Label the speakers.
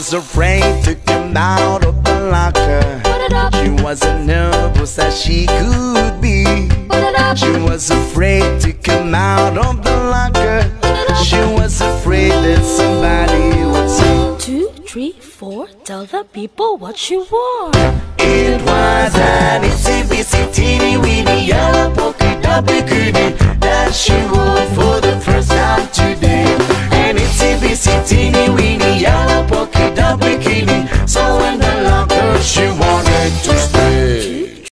Speaker 1: was afraid to come out of the locker. She was as nervous as she could be. She was afraid to come out of the locker. She was afraid that somebody would see.
Speaker 2: Two, three, four, tell the people what you wore.
Speaker 1: It